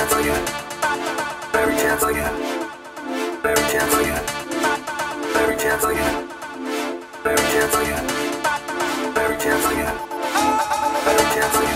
chance Every chance again. Every chance again. Every chance again. Every chance again. Every chance Every chance